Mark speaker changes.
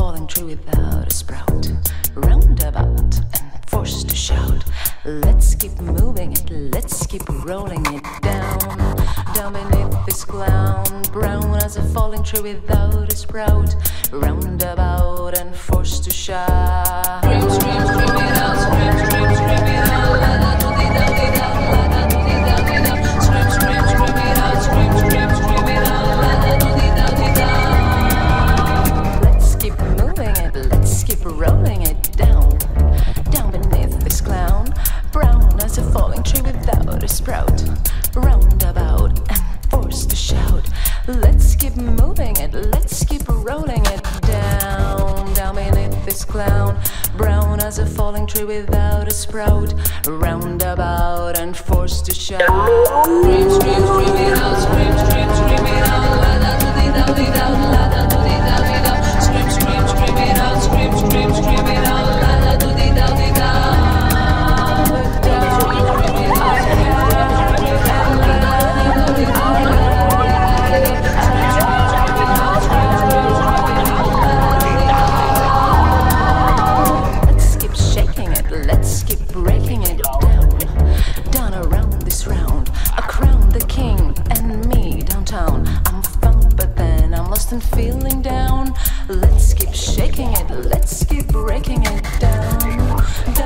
Speaker 1: falling tree without a sprout. Roundabout and forced to shout. Let's keep moving it, let's keep rolling it down. Down beneath this clown, brown as a falling tree without a sprout. Roundabout and forced to shout. A sprout, roundabout and forced to shout. Let's keep moving it, let's keep rolling it down, down beneath this clown. Brown as a falling tree without a sprout, roundabout and forced to shout. Down. Let's keep shaking it, let's keep breaking it down.